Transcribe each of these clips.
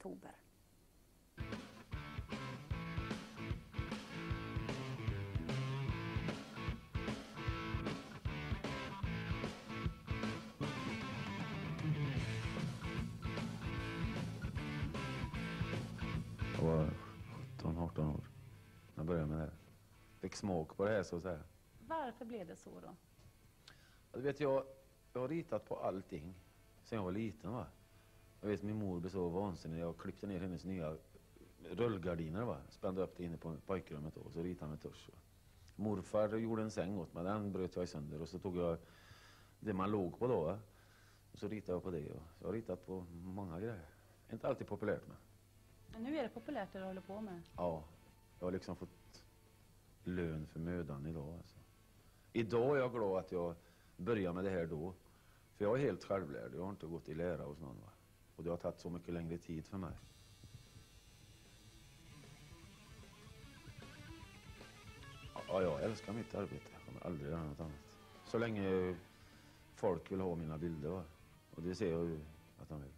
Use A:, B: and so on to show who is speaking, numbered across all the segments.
A: oktober.
B: Jag var 17-18 år när jag började med det här. Fick smak på det här så att säga.
A: Varför blev det så då?
B: Du vet, jag, jag har ritat på allting sen jag var liten. Va? Jag vet min mor blev så vansinnig. Jag klippte ner hennes nya rullgardiner. Va? Spände upp det inne på pojkrummet då, och så ritade han med tusch. Va? Morfar gjorde en säng åt mig. Den bröt jag sönder och så tog jag det man låg på då. Va? Och så ritade jag på det. Och jag har ritat på många grejer. Inte alltid populärt men.
A: Men nu är det populärt det du håller på med.
B: Ja, jag har liksom fått lön för mödan idag. Alltså. Idag är jag glad att jag började med det här då. För jag är helt självlärd. Jag har inte gått i lära hos någon. Va? Och det har tagit så mycket längre tid för mig. Ja, jag älskar mitt arbete. Jag kommer aldrig göra något annat. Så länge folk vill ha mina bilder. Och det ser jag ju att de vill.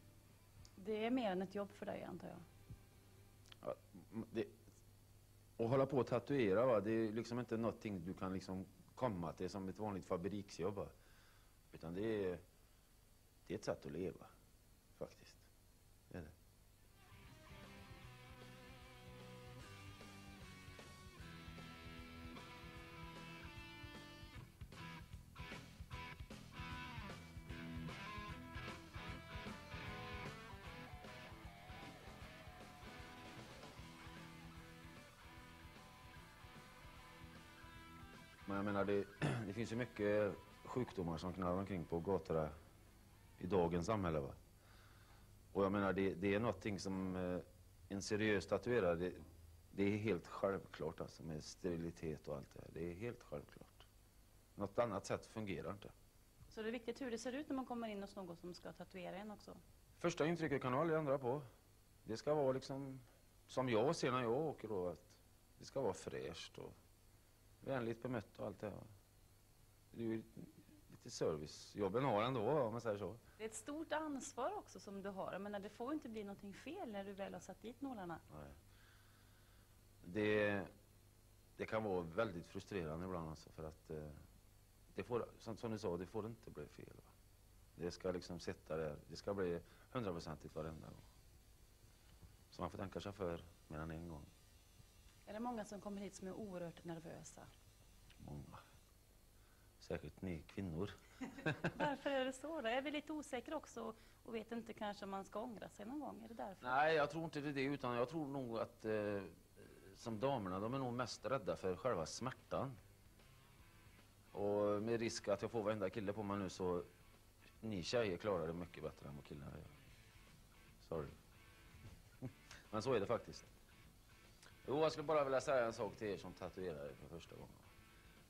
A: Det är mer än ett jobb för dig antar jag.
B: Ja, det, att hålla på och tatuera, va, det är liksom inte någonting du kan liksom komma till som ett vanligt fabriksjobb. Va? Utan det är, det är ett sätt att leva, jag menar, det, det finns ju mycket sjukdomar som knallar omkring på gatorna i dagens samhälle. Va? Och jag menar, det, det är någonting som eh, en seriös tatuerare, det, det är helt självklart alltså med sterilitet och allt det här. Det är helt självklart. Något annat sätt fungerar inte.
A: Så det är viktigt hur det ser ut när man kommer in hos någon som ska tatuera en också.
B: Första intrycket kan du aldrig ändra på. Det ska vara liksom som jag ser när jag åker då. Att det ska vara fräscht och vänligt bemött och allt det här. Det är ju lite servicejobben har ändå om man säger så.
A: Det är ett stort ansvar också som du har. Menar, det får inte bli någonting fel när du väl har satt dit nålarna.
B: Nej. Det, det kan vara väldigt frustrerande ibland alltså för att eh, det får, som, som du sa, det får inte bli fel. Va? Det ska liksom sitta där, det ska bli hundraprocentigt varenda gång. Så man får tänka sig för mer än en gång.
A: Är det många som kommer hit som är oerhört nervösa?
B: Många. Särskilt ni kvinnor.
A: Varför är det så? Då? Är vi lite osäkra också och vet inte kanske om man ska ångra sig någon gång? Är det därför?
B: Nej, jag tror inte det är det, utan jag tror nog att eh, som damerna, de är nog mest rädda för själva smärtan. Och med risk att jag får varenda kille på mig nu så, ni tjejer klarar det mycket bättre än vad killarna gör. Sorry. Men så är det faktiskt. Jo, jag skulle bara vilja säga en sak till er som tatuerar er för första gången.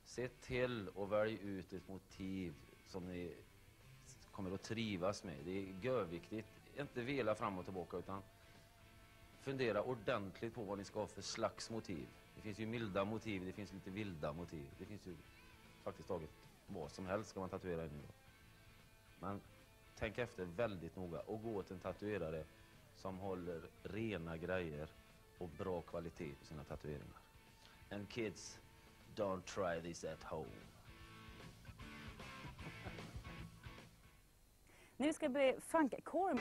B: Se till att välja ut ett motiv som ni kommer att trivas med. Det är görviktigt. Inte vela fram och tillbaka utan fundera ordentligt på vad ni ska ha för slags motiv. Det finns ju milda motiv, det finns lite vilda motiv. Det finns ju faktiskt taget vad som helst ska man tatuera in i. Men tänk efter väldigt noga och gå till en tatuerare som håller rena grejer och bra kvalitet på sina tatueringar. And kids, don't try this at home.
A: Nu ska det bli funkcore.